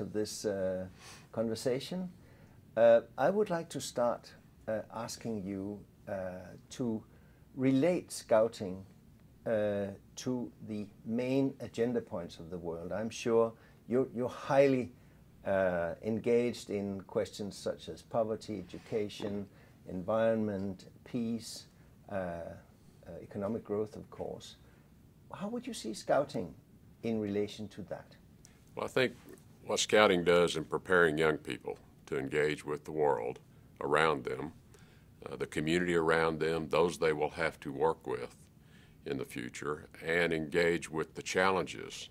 of this uh, conversation. Uh, I would like to start uh, asking you uh, to relate scouting uh, to the main agenda points of the world. I'm sure you're, you're highly engaged in questions such as poverty, education, environment, peace, economic growth, of course. How would you see scouting in relation to that? Well, I think what scouting does in preparing young people to engage with the world around them, uh, the community around them, those they will have to work with in the future, and engage with the challenges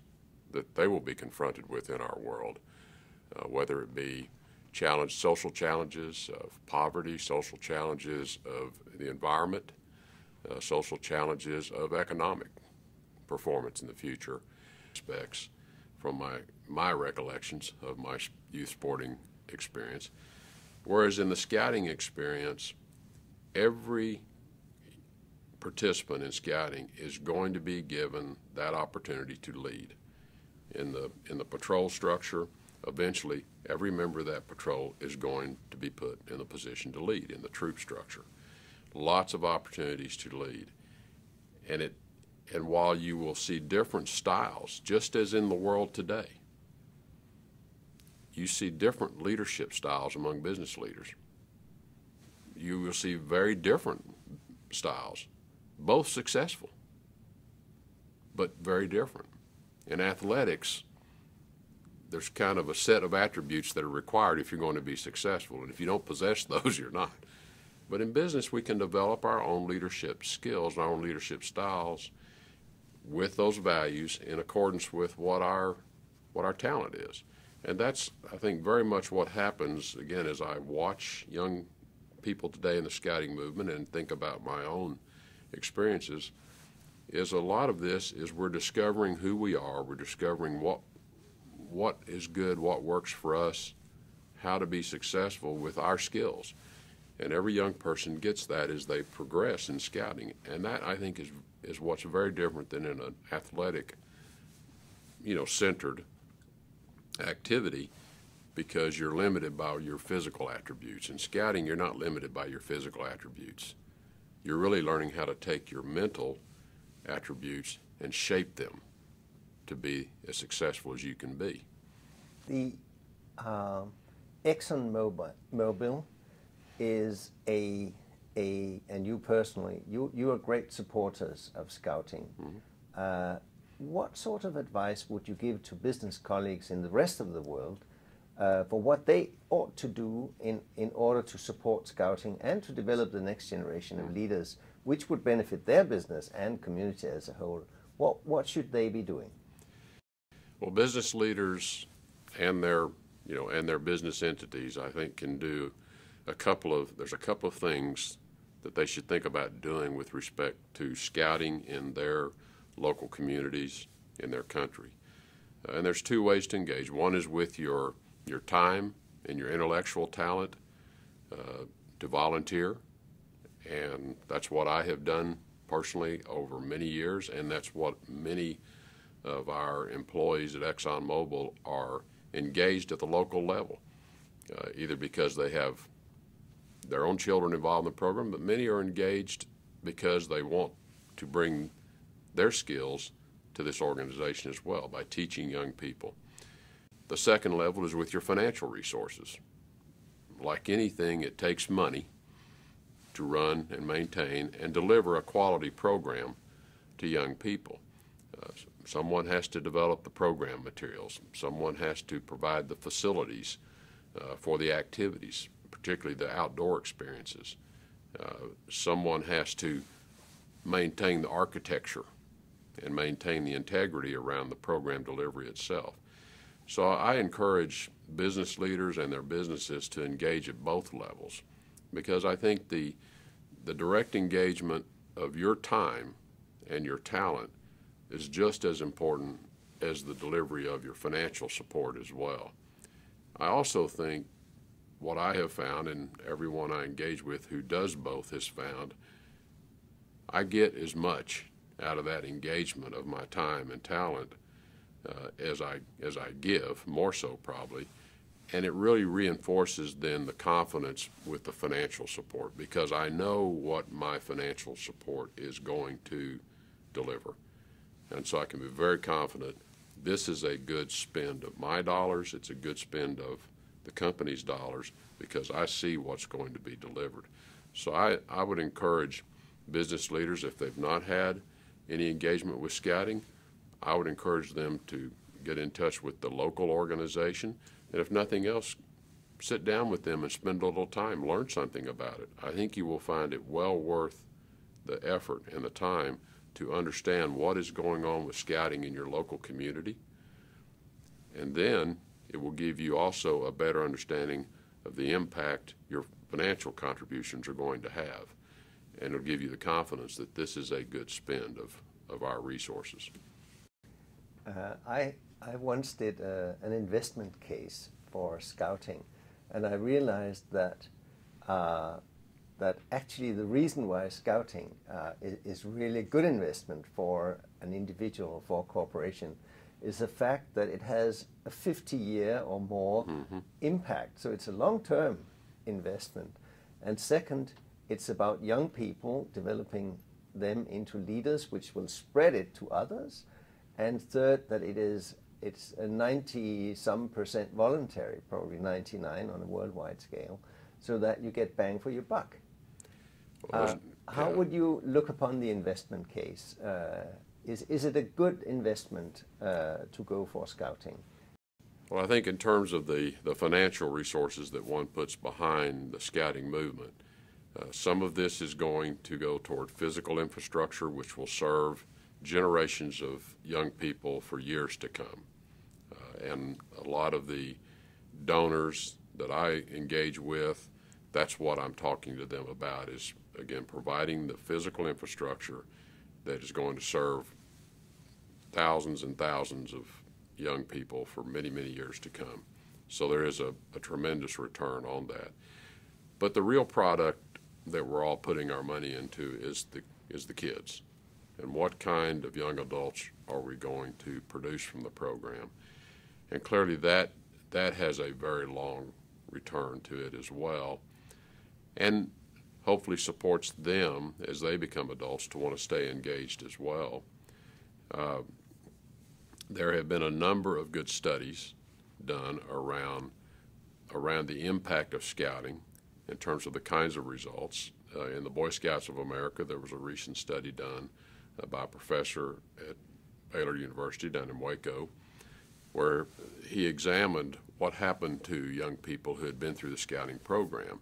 that they will be confronted with in our world, uh, whether it be challenge, social challenges of poverty, social challenges of the environment, uh, social challenges of economic performance in the future aspects from my, my recollections of my youth sporting experience. Whereas in the scouting experience, every participant in scouting is going to be given that opportunity to lead. In the, in the patrol structure, eventually every member of that patrol is going to be put in the position to lead in the troop structure. Lots of opportunities to lead. And it and while you will see different styles, just as in the world today, you see different leadership styles among business leaders. You will see very different styles, both successful, but very different. In athletics, there's kind of a set of attributes that are required if you're going to be successful, and if you don't possess those, you're not. But in business, we can develop our own leadership skills, our own leadership styles, with those values in accordance with what our what our talent is. And that's I think very much what happens again as I watch young people today in the scouting movement and think about my own experiences is a lot of this is we're discovering who we are, we're discovering what what is good, what works for us, how to be successful with our skills. And every young person gets that as they progress in scouting. And that I think is is what's very different than in an athletic, you know, centered activity because you're limited by your physical attributes. In scouting, you're not limited by your physical attributes. You're really learning how to take your mental attributes and shape them to be as successful as you can be. The uh, Exxon Mobil is a a, and you personally, you, you are great supporters of scouting. Mm-hmm. Uh, what sort of advice would you give to business colleagues in the rest of the world uh, for what they ought to do in, in order to support scouting and to develop the next generation of mm-hmm. leaders, which would benefit their business and community as a whole? What, what should they be doing? Well, business leaders and their, you know, and their business entities, I think, can do a couple of, there's a couple of things that they should think about doing with respect to scouting in their local communities in their country. Uh, and there's two ways to engage. One is with your your time and your intellectual talent uh, to volunteer, and that's what I have done personally over many years, and that's what many of our employees at ExxonMobil are engaged at the local level, uh, either because they have their own children involved in the program, but many are engaged because they want to bring their skills to this organization as well by teaching young people. The second level is with your financial resources. Like anything, it takes money to run and maintain and deliver a quality program to young people. Uh, someone has to develop the program materials. Someone has to provide the facilities uh, for the activities particularly the outdoor experiences. Uh, someone has to maintain the architecture and maintain the integrity around the program delivery itself. So I encourage business leaders and their businesses to engage at both levels because I think the, the direct engagement of your time and your talent is just as important as the delivery of your financial support as well. I also think what I have found, and everyone I engage with who does both has found, I get as much out of that engagement of my time and talent uh, as I as I give, more so probably, and it really reinforces then the confidence with the financial support because I know what my financial support is going to deliver, and so I can be very confident. This is a good spend of my dollars. It's a good spend of the company's dollars because I see what's going to be delivered. So I, I would encourage business leaders, if they've not had any engagement with scouting, I would encourage them to get in touch with the local organization. And if nothing else, sit down with them and spend a little time, learn something about it. I think you will find it well worth the effort and the time to understand what is going on with scouting in your local community. And then it will give you also a better understanding of the impact your financial contributions are going to have. And it'll give you the confidence that this is a good spend of, of our resources. Uh, I, I once did a, an investment case for scouting, and I realized that uh, that actually the reason why scouting uh, is, is, really a good investment for an individual, for a corporation, is the fact that it has a 50 year or more mm-hmm. impact. So it's a long term investment. And second, it's about young people developing them into leaders which will spread it to others. And third, that it is it's a 90 some percent voluntary, probably 99 on a worldwide scale, so that you get bang for your buck. Well, uh, how would you look upon the investment case? Uh, is, is it a good investment uh, to go for scouting? Well, I think in terms of the, the financial resources that one puts behind the scouting movement, uh, some of this is going to go toward physical infrastructure, which will serve generations of young people for years to come. Uh, and a lot of the donors that I engage with, that's what I'm talking to them about is, again, providing the physical infrastructure that is going to serve thousands and thousands of young people for many, many years to come. So there is a, a tremendous return on that. But the real product that we're all putting our money into is the is the kids. And what kind of young adults are we going to produce from the program? And clearly that that has a very long return to it as well. And hopefully supports them as they become adults to want to stay engaged as well. Uh, there have been a number of good studies done around around the impact of scouting in terms of the kinds of results. Uh, in the Boy Scouts of America, there was a recent study done uh, by a professor at Baylor University down in Waco, where he examined what happened to young people who had been through the scouting program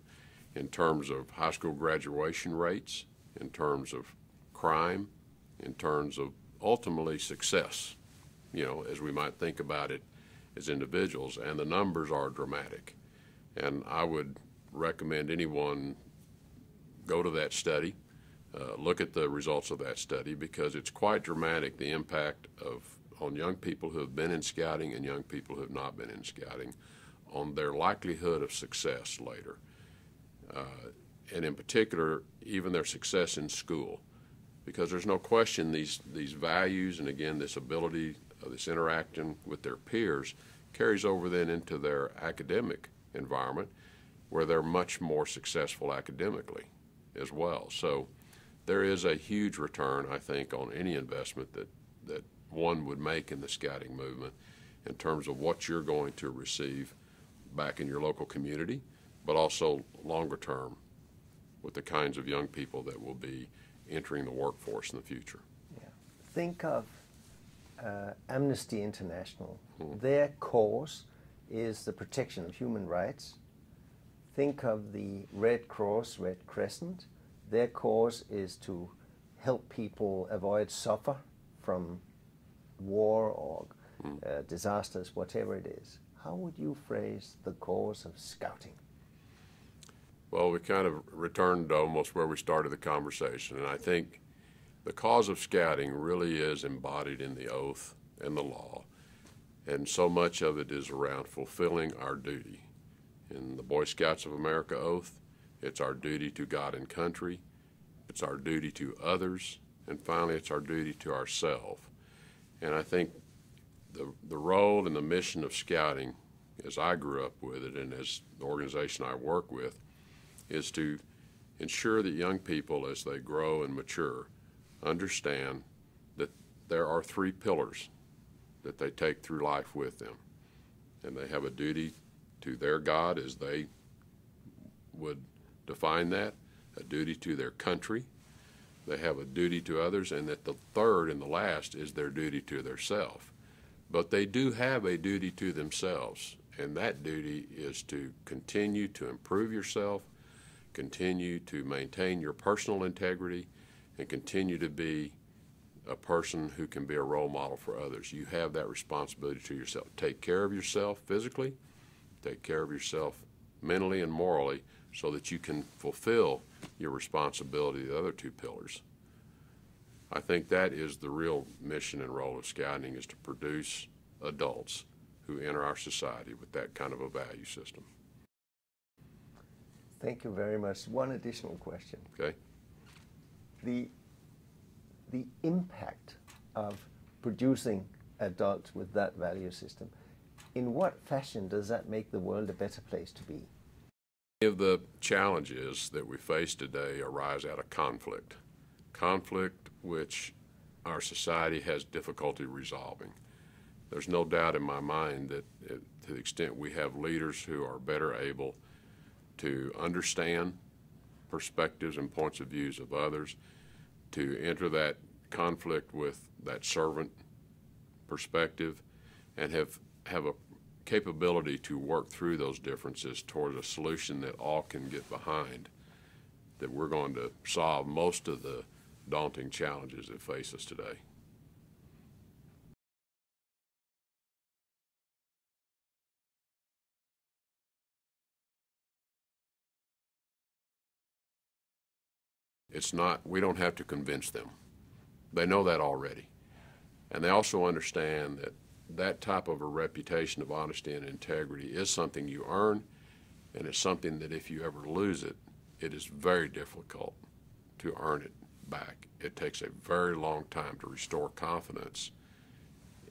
in terms of high school graduation rates, in terms of crime, in terms of ultimately success you know, as we might think about it as individuals, and the numbers are dramatic. And I would recommend anyone go to that study, uh, look at the results of that study, because it's quite dramatic the impact of on young people who have been in scouting and young people who have not been in scouting on their likelihood of success later. Uh, and in particular, even their success in school. Because there's no question these, these values and again, this ability this interacting with their peers carries over then into their academic environment where they're much more successful academically as well. So there is a huge return, I think, on any investment that, that one would make in the scouting movement in terms of what you're going to receive back in your local community, but also longer term with the kinds of young people that will be entering the workforce in the future. Yeah. Think of uh, Amnesty International. Mm. Their cause is the protection of human rights. Think of the Red Cross, Red Crescent. Their cause is to help people avoid suffer from war or mm. uh, disasters, whatever it is. How would you phrase the cause of scouting? Well, we kind of returned to almost where we started the conversation, and I think the cause of scouting really is embodied in the oath and the law, and so much of it is around fulfilling our duty. In the Boy Scouts of America oath, it's our duty to God and country, it's our duty to others, and finally, it's our duty to ourselves. And I think the, the role and the mission of scouting, as I grew up with it and as the organization I work with, is to ensure that young people, as they grow and mature, understand that there are three pillars that they take through life with them. And they have a duty to their God as they would define that, a duty to their country, they have a duty to others, and that the third and the last is their duty to their self. But they do have a duty to themselves, and that duty is to continue to improve yourself, continue to maintain your personal integrity, and continue to be a person who can be a role model for others. You have that responsibility to yourself. Take care of yourself physically, take care of yourself mentally and morally so that you can fulfill your responsibility, the other two pillars. I think that is the real mission and role of scouting is to produce adults who enter our society with that kind of a value system. Thank you very much. One additional question. Okay. The, the impact of producing adults with that value system, in what fashion does that make the world a better place to be? Many of the challenges that we face today arise out of conflict, conflict which our society has difficulty resolving. There's no doubt in my mind that it, to the extent we have leaders who are better able to understand perspectives and points of views of others, to enter that conflict with that servant perspective, and have, have a capability to work through those differences towards a solution that all can get behind, that we're going to solve most of the daunting challenges that face us today. It's not, we don't have to convince them. They know that already. And they also understand that that type of a reputation of honesty and integrity is something you earn, and it's something that if you ever lose it, it is very difficult to earn it back. It takes a very long time to restore confidence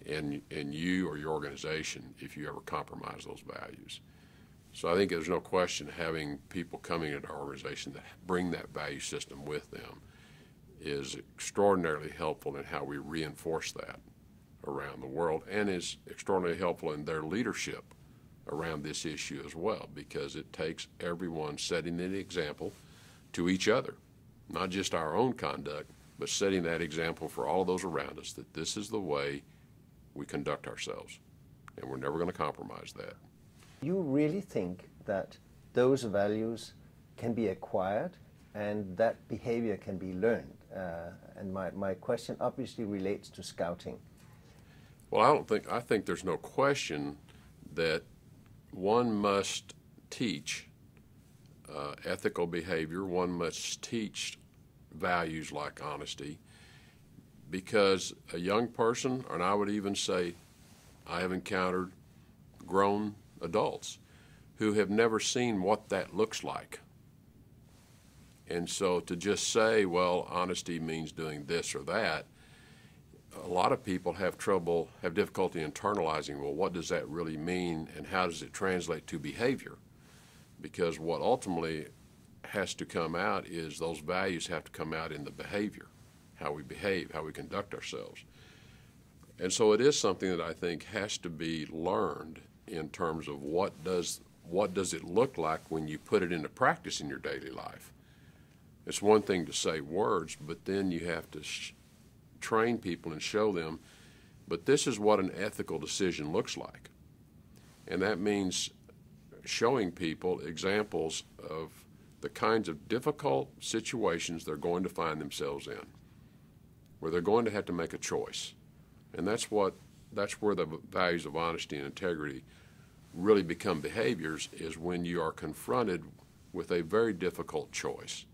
in, in you or your organization if you ever compromise those values. So I think there's no question having people coming into our organization that bring that value system with them is extraordinarily helpful in how we reinforce that around the world and is extraordinarily helpful in their leadership around this issue as well because it takes everyone setting an example to each other, not just our own conduct, but setting that example for all those around us that this is the way we conduct ourselves. And we're never going to compromise that. You really think that those values can be acquired and that behavior can be learned? Uh, and my, my question obviously relates to scouting. Well, I don't think I think there's no question that one must teach uh, ethical behavior. One must teach values like honesty, because a young person, and I would even say, I have encountered grown adults who have never seen what that looks like. And so to just say, well, honesty means doing this or that, a lot of people have trouble, have difficulty internalizing, well, what does that really mean and how does it translate to behavior? Because what ultimately has to come out is those values have to come out in the behavior, how we behave, how we conduct ourselves. And so it is something that I think has to be learned in terms of what does what does it look like when you put it into practice in your daily life. It's one thing to say words, but then you have to train people and show them, but this is what an ethical decision looks like. And that means showing people examples of the kinds of difficult situations they're going to find themselves in, where they're going to have to make a choice. And that's what that's where the values of honesty and integrity really become behaviors is when you are confronted with a very difficult choice.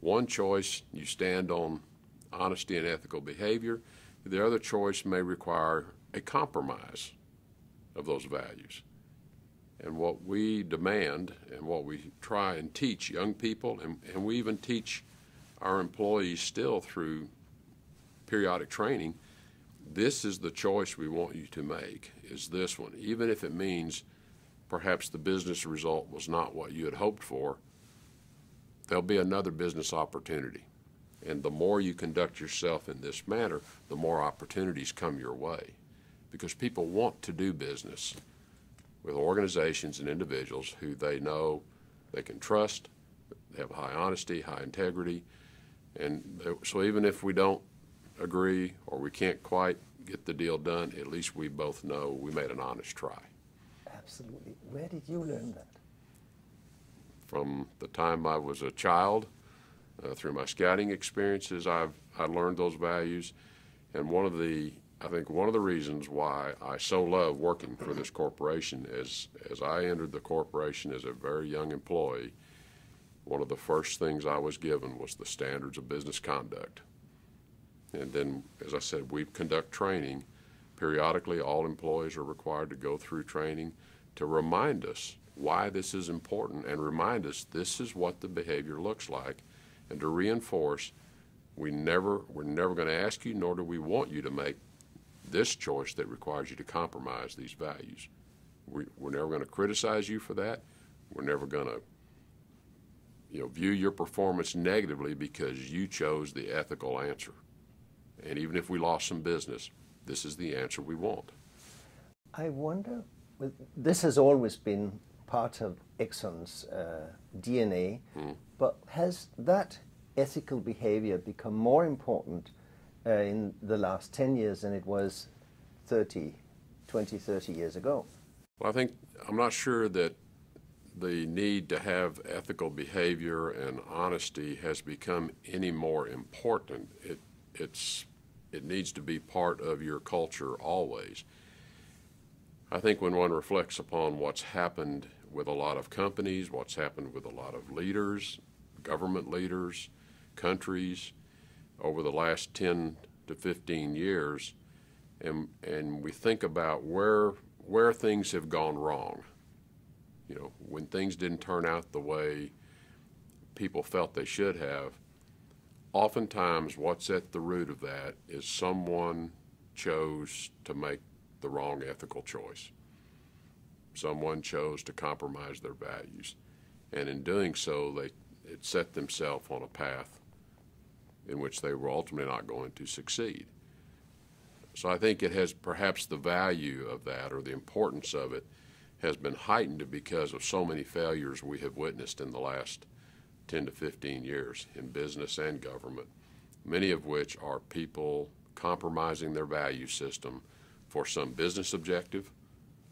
One choice you stand on honesty and ethical behavior. The other choice may require a compromise of those values. And what we demand and what we try and teach young people, and, and we even teach our employees still through periodic training, this is the choice we want you to make, is this one. Even if it means perhaps the business result was not what you had hoped for, there'll be another business opportunity. And the more you conduct yourself in this manner, the more opportunities come your way. Because people want to do business with organizations and individuals who they know they can trust, they have high honesty, high integrity. And so even if we don't agree or we can't quite get the deal done, at least we both know we made an honest try. Absolutely. Where did you learn that? From the time I was a child, uh, through my scouting experiences, I've I learned those values, and one of the I think one of the reasons why I so love working for this corporation is as I entered the corporation as a very young employee, one of the first things I was given was the standards of business conduct. And then, as I said, we conduct training. Periodically, all employees are required to go through training to remind us why this is important and remind us this is what the behavior looks like and to reinforce we never, we're never going to ask you, nor do we want you to make this choice that requires you to compromise these values. We, we're never going to criticize you for that. We're never going to you know, view your performance negatively because you chose the ethical answer. And even if we lost some business, this is the answer we want. I wonder, this has always been part of Exxon's uh, DNA, mm. but has that ethical behavior become more important uh, in the last 10 years than it was 30, 20, 30 years ago? Well, I think, I'm not sure that the need to have ethical behavior and honesty has become any more important. It, it's it needs to be part of your culture always. I think when one reflects upon what's happened with a lot of companies, what's happened with a lot of leaders, government leaders, countries over the last 10 to 15 years, and, and we think about where, where things have gone wrong. You know, when things didn't turn out the way people felt they should have, oftentimes what's at the root of that is someone chose to make the wrong ethical choice. Someone chose to compromise their values. And in doing so, they it set themselves on a path in which they were ultimately not going to succeed. So I think it has perhaps the value of that or the importance of it has been heightened because of so many failures we have witnessed in the last 10 to 15 years in business and government, many of which are people compromising their value system for some business objective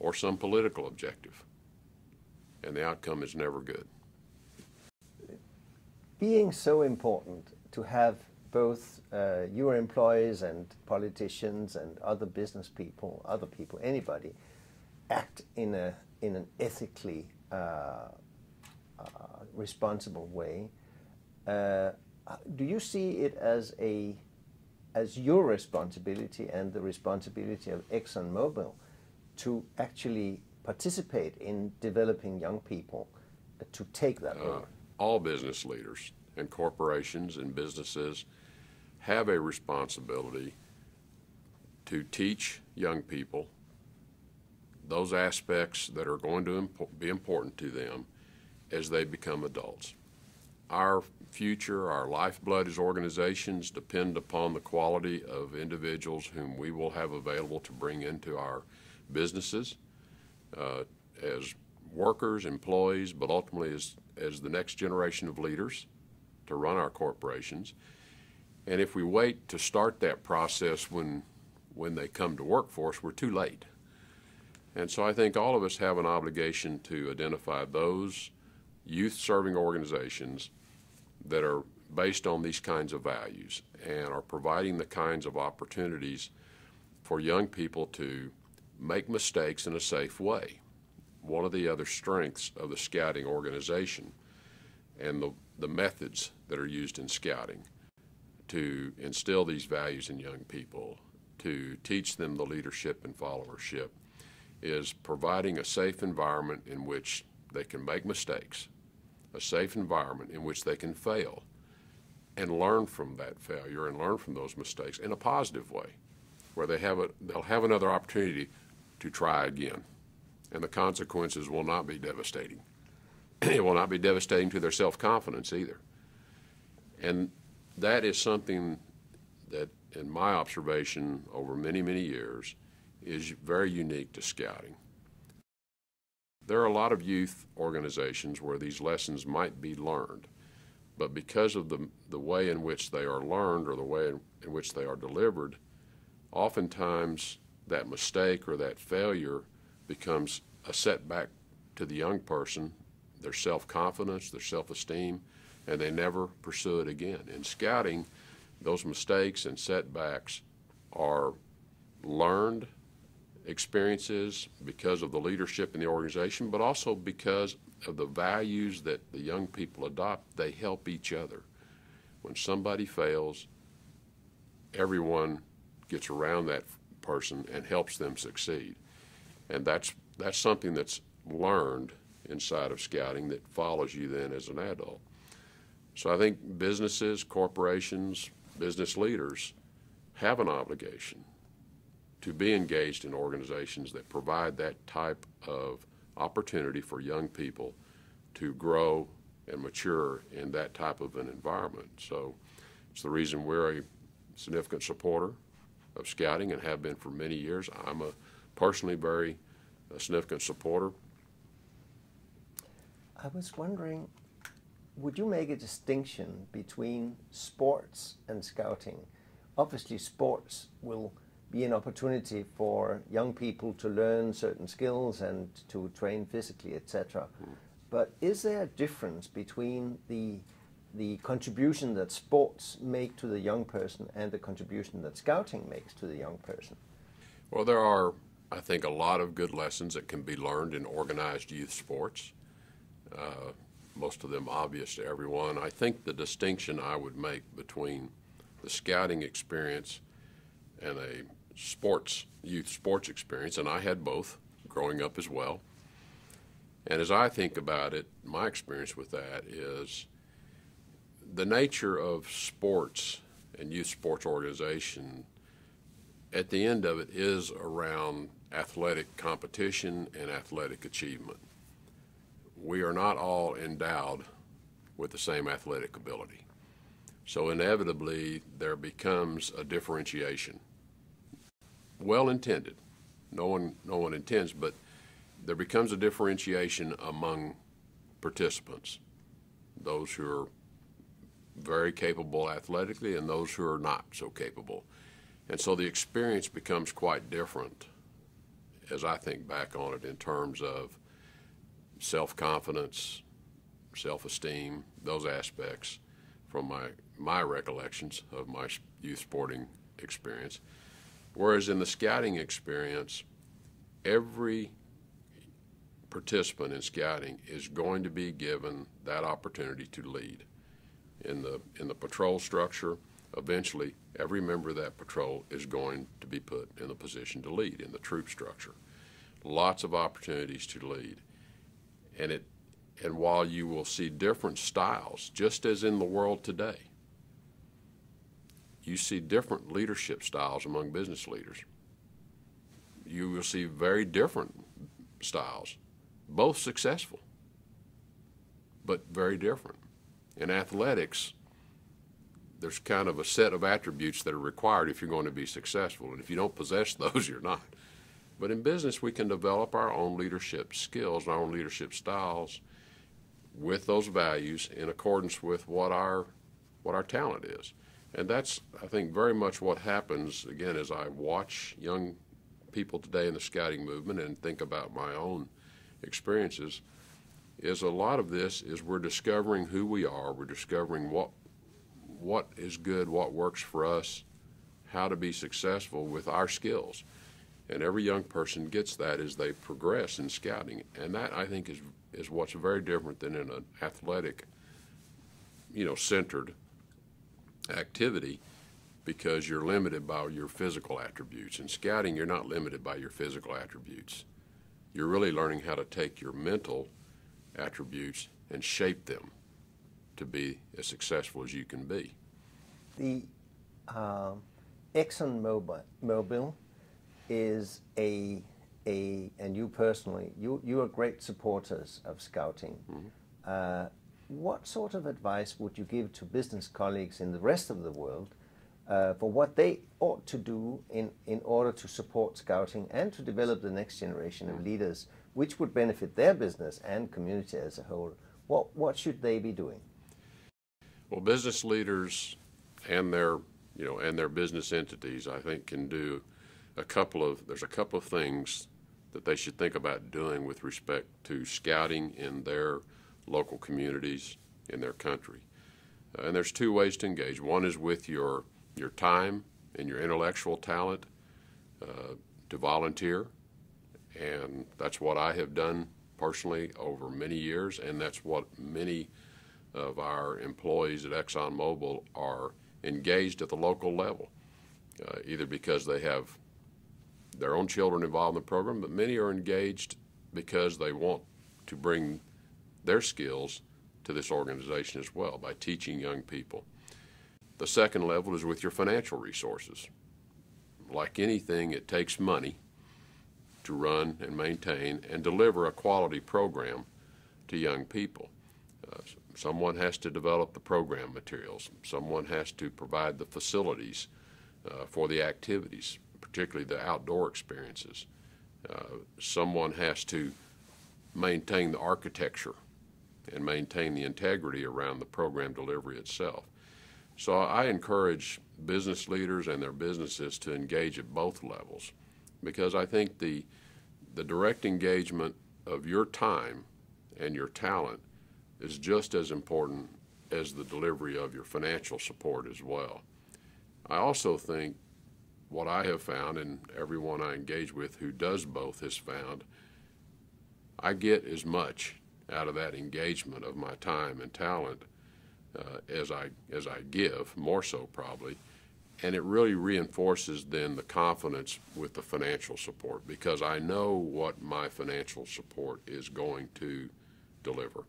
or some political objective. And the outcome is never good. Being so important to have both uh, your employees and politicians and other business people, other people, anybody, act in, a, in an ethically uh, uh, responsible way. Uh, do you see it as a as your responsibility and the responsibility of ExxonMobil to actually participate in developing young people uh, to take that uh, all business leaders and corporations and businesses have a responsibility to teach young people those aspects that are going to impo- be important to them as they become adults. Our future, our lifeblood as organizations depend upon the quality of individuals whom we will have available to bring into our businesses uh, as workers, employees, but ultimately as, as the next generation of leaders to run our corporations. And if we wait to start that process when, when they come to work for us, we're too late. And so I think all of us have an obligation to identify those youth serving organizations that are based on these kinds of values and are providing the kinds of opportunities for young people to make mistakes in a safe way. One of the other strengths of the scouting organization and the, the methods that are used in scouting to instill these values in young people, to teach them the leadership and followership, is providing a safe environment in which they can make mistakes a safe environment in which they can fail and learn from that failure and learn from those mistakes in a positive way, where they have a, they'll have another opportunity to try again. And the consequences will not be devastating. it will not be devastating to their self confidence either. And that is something that, in my observation over many, many years, is very unique to scouting. There are a lot of youth organizations where these lessons might be learned, but because of the, the way in which they are learned or the way in, in which they are delivered, oftentimes that mistake or that failure becomes a setback to the young person, their self confidence, their self esteem, and they never pursue it again. In scouting, those mistakes and setbacks are learned experiences because of the leadership in the organization, but also because of the values that the young people adopt. They help each other. When somebody fails, everyone gets around that person and helps them succeed. And that's that's something that's learned inside of scouting that follows you then as an adult. So I think businesses, corporations, business leaders have an obligation to be engaged in organizations that provide that type of opportunity for young people to grow and mature in that type of an environment. So it's the reason we're a significant supporter of scouting and have been for many years. I'm a personally very a significant supporter. I was wondering, would you make a distinction between sports and scouting? Obviously, sports will be an opportunity for young people to learn certain skills and to train physically, etc. Mm. But is there a difference between the the contribution that sports make to the young person and the contribution that scouting makes to the young person? Well, there are, I think, a lot of good lessons that can be learned in organized youth sports. Uh, most of them obvious to everyone. I think the distinction I would make between the scouting experience and a sports, youth sports experience, and I had both growing up as well. And as I think about it, my experience with that is the nature of sports and youth sports organization, at the end of it, is around athletic competition and athletic achievement. We are not all endowed with the same athletic ability. So inevitably, there becomes a differentiation well intended. No one, no one intends, but there becomes a differentiation among participants. Those who are very capable athletically and those who are not so capable. And so the experience becomes quite different as I think back on it in terms of self confidence, self esteem, those aspects from my, my recollections of my youth sporting experience. Whereas in the scouting experience, every participant in scouting is going to be given that opportunity to lead. In the, in the patrol structure, eventually every member of that patrol is going to be put in the position to lead in the troop structure. Lots of opportunities to lead. And, it, and while you will see different styles, just as in the world today, you see different leadership styles among business leaders. You will see very different styles, both successful, but very different. In athletics, there's kind of a set of attributes that are required if you're going to be successful, and if you don't possess those, you're not. But in business, we can develop our own leadership skills, our own leadership styles with those values in accordance with what our what our talent is. And that's, I think, very much what happens, again, as I watch young people today in the scouting movement and think about my own experiences, is a lot of this is we're discovering who we are, we're discovering what what is good, what works for us, how to be successful with our skills. And every young person gets that as they progress in scouting. And that I think is is what's very different than in an athletic, you know, centered activity because you're limited by your physical attributes. In scouting, you're not limited by your physical attributes. You're really learning how to take your mental attributes and shape them to be as successful as you can be. The uh, ExxonMobil Mobil is a a and you personally you you are great supporters of scouting. Mm-hmm. Uh, what sort of advice would you give to business colleagues in the rest of the world uh, for what they ought to do in, in order to support scouting and to develop the next generation of leaders, which would benefit their business and community as a whole? What, what should they be doing? Well, business leaders and their you know and their business entities, I think, can do a couple of there's a couple of things that they should think about doing with respect to scouting in their local communities in their country. Uh, and there's two ways to engage. One is with your your time and your intellectual talent uh, to volunteer, and that's what I have done personally over many years, and that's what many of our employees at ExxonMobil are engaged at the local level, uh, either because they have their own children involved in the program, but many are engaged because they want to bring their skills to this organization as well by teaching young people. The second level is with your financial resources. Like anything, it takes money to run and maintain and deliver a quality program to young people. Uh, someone has to develop the program materials. Someone has to provide the facilities uh, for the activities, particularly the outdoor experiences. Uh, someone has to maintain the architecture and maintain the integrity around the program delivery itself. So I encourage business leaders and their businesses to engage at both levels because I think the, the direct engagement of your time and your talent is just as important as the delivery of your financial support as well. I also think what I have found, and everyone I engage with who does both has found, I get as much out of that engagement of my time and talent uh, as I as I give, more so probably, and it really reinforces then the confidence with the financial support because I know what my financial support is going to deliver,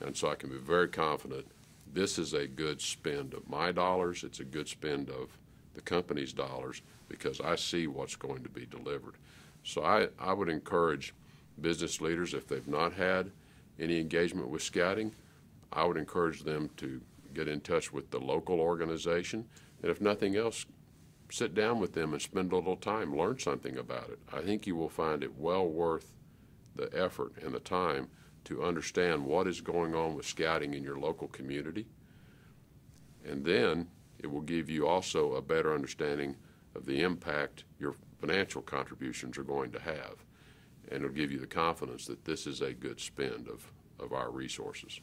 and so I can be very confident. This is a good spend of my dollars. It's a good spend of the company's dollars because I see what's going to be delivered. So I, I would encourage business leaders, if they've not had any engagement with scouting, I would encourage them to get in touch with the local organization. And if nothing else, sit down with them and spend a little time, learn something about it. I think you will find it well worth the effort and the time to understand what is going on with scouting in your local community. And then it will give you also a better understanding of the impact your financial contributions are going to have and it'll give you the confidence that this is a good spend of, of our resources.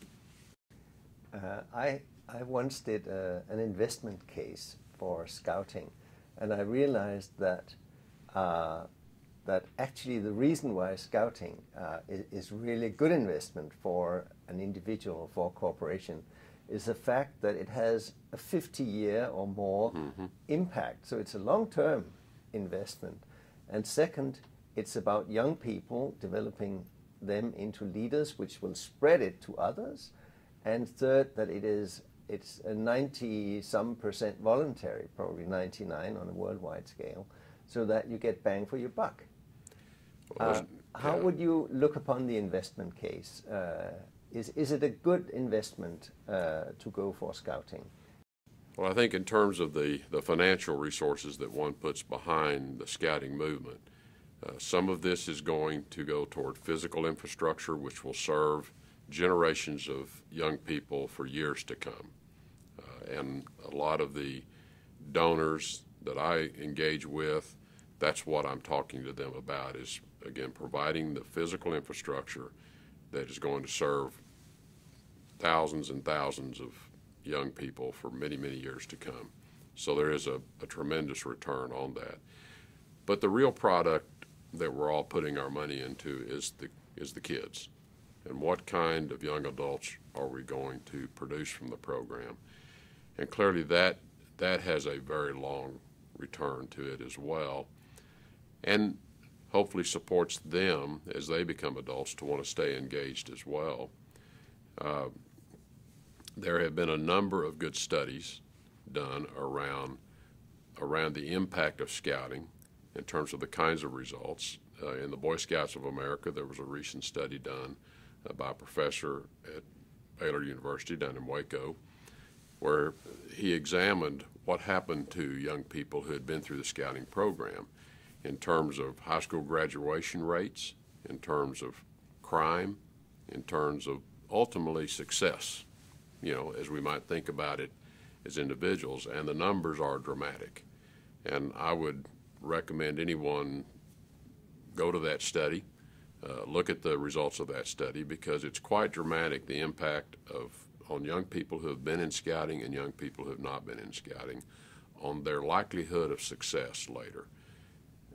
Uh, I, I once did a, uh, an investment case for scouting, and I realized that uh, that actually the reason why scouting uh, is, is, really a good investment for an individual or for a corporation is the fact that it has a 50 year or more mm-hmm. impact. So it's a long term investment. And second, it's about young people developing them into leaders, which will spread it to others. And third, that it is it's a 90 some percent voluntary, probably 99 on a worldwide scale, so that you get bang for your buck. Well, uh, how would you look upon the investment case? Uh, is, is it a good investment uh, to go for scouting? Well, I think in terms of the, the financial resources that one puts behind the scouting movement, uh, some of this is going to go toward physical infrastructure, which will serve generations of young people for years to come. Uh, and a lot of the donors that I engage with, that's what I'm talking to them about is, again, providing the physical infrastructure that is going to serve thousands and thousands of young people for many, many years to come. So there is a, a tremendous return on that. But the real product that we're all putting our money into is the is the kids, and what kind of young adults are we going to produce from the program? And clearly, that that has a very long return to it as well, and hopefully supports them as they become adults to want to stay engaged as well. Uh, there have been a number of good studies done around around the impact of scouting in terms of the kinds of results. Uh, in the Boy Scouts of America, there was a recent study done uh, by a professor at Baylor University down in Waco where he examined what happened to young people who had been through the scouting program in terms of high school graduation rates, in terms of crime, in terms of ultimately success, you know, as we might think about it as individuals. And the numbers are dramatic. And I would recommend anyone go to that study, uh, look at the results of that study, because it's quite dramatic the impact of on young people who have been in scouting and young people who have not been in scouting on their likelihood of success later.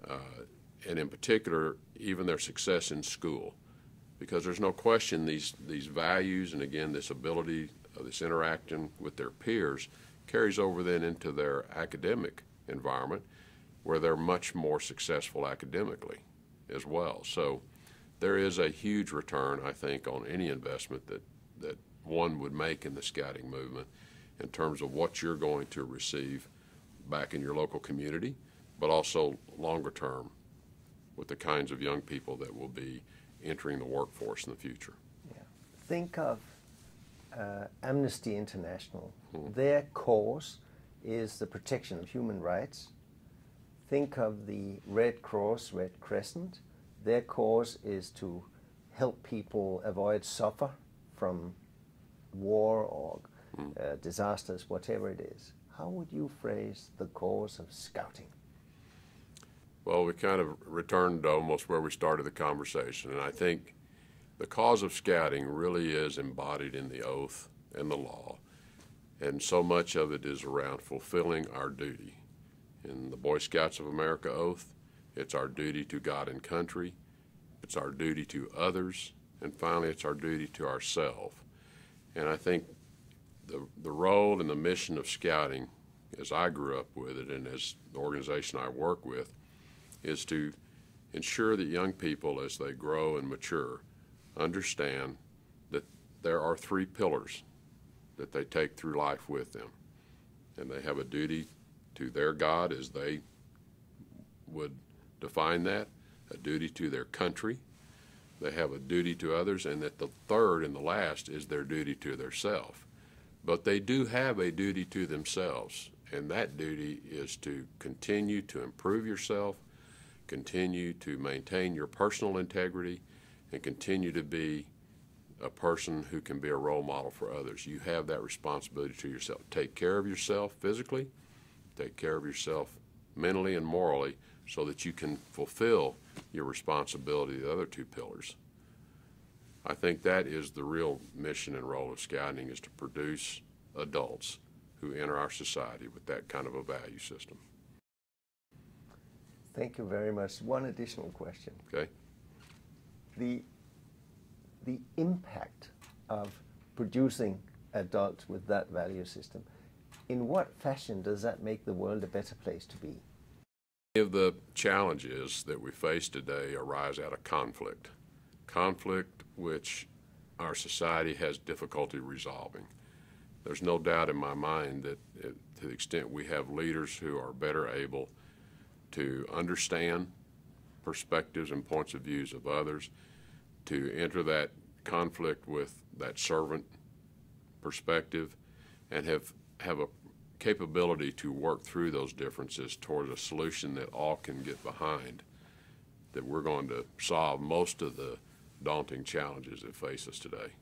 Uh, and in particular, even their success in school. Because there's no question these, these values and again, this ability, of this interacting with their peers carries over then into their academic environment where they're much more successful academically as well. So there is a huge return, I think, on any investment that, that one would make in the scouting movement in terms of what you're going to receive back in your local community, but also longer term with the kinds of young people that will be entering the workforce in the future. Yeah. Think of uh, Amnesty International. Hmm. Their cause is the protection of human rights. Think of the Red Cross, Red Crescent. Their cause is to help people avoid suffer from war or mm. uh, disasters, whatever it is, how would you phrase the cause of scouting? Well, we kind of returned to almost where we started the conversation, and I think the cause of scouting really is embodied in the oath and the law, and so much of it is around fulfilling our duty. In the Boy Scouts of America oath, it's our duty to God and country, it's our duty to others, and finally, it's our duty to ourselves. And I think the, the role and the mission of scouting, as I grew up with it and as the organization I work with, is to ensure that young people, as they grow and mature, understand that there are three pillars that they take through life with them. And they have a duty to their God as they would define that, a duty to their country, they have a duty to others, and that the third and the last is their duty to their self. But they do have a duty to themselves, and that duty is to continue to improve yourself, continue to maintain your personal integrity, and continue to be a person who can be a role model for others. You have that responsibility to yourself. Take care of yourself physically, take care of yourself mentally and morally so that you can fulfill your responsibility, to the other two pillars. I think that is the real mission and role of scouting is to produce adults who enter our society with that kind of a value system. Thank you very much. One additional question. Okay. The, the impact of producing adults with that value system, in what fashion does that make the world a better place to be? Many of the challenges that we face today arise out of conflict, conflict which our society has difficulty resolving. There's no doubt in my mind that it, to the extent we have leaders who are better able to understand perspectives and points of views of others, to enter that conflict with that servant perspective, and have, have a capability to work through those differences towards a solution that all can get behind, that we're going to solve most of the daunting challenges that face us today.